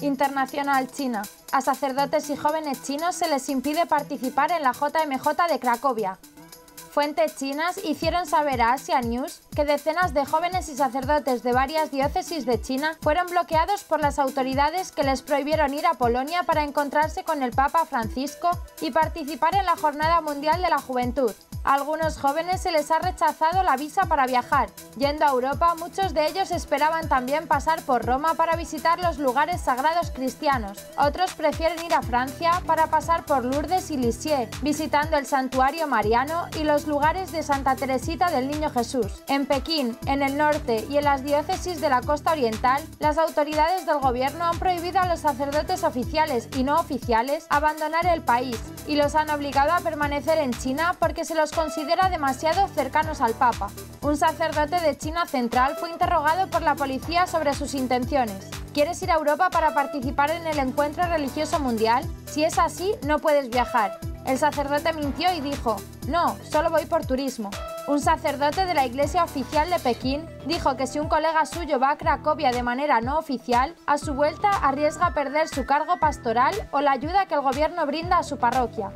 Internacional China. A sacerdotes y jóvenes chinos se les impide participar en la JMJ de Cracovia. Fuentes chinas hicieron saber a Asia News que decenas de jóvenes y sacerdotes de varias diócesis de China fueron bloqueados por las autoridades que les prohibieron ir a Polonia para encontrarse con el Papa Francisco y participar en la Jornada Mundial de la Juventud. A algunos jóvenes se les ha rechazado la visa para viajar. Yendo a Europa, muchos de ellos esperaban también pasar por Roma para visitar los lugares sagrados cristianos. Otros prefieren ir a Francia para pasar por Lourdes y Lisieux, visitando el santuario mariano y los lugares de Santa Teresita del Niño Jesús. En Pekín, en el norte y en las diócesis de la costa oriental, las autoridades del gobierno han prohibido a los sacerdotes oficiales y no oficiales abandonar el país y los han obligado a permanecer en China porque se los considera demasiado cercanos al Papa. Un sacerdote de China Central fue interrogado por la policía sobre sus intenciones. ¿Quieres ir a Europa para participar en el encuentro religioso mundial? Si es así, no puedes viajar. El sacerdote mintió y dijo, no, solo voy por turismo. Un sacerdote de la Iglesia Oficial de Pekín dijo que si un colega suyo va a Cracovia de manera no oficial, a su vuelta arriesga perder su cargo pastoral o la ayuda que el gobierno brinda a su parroquia.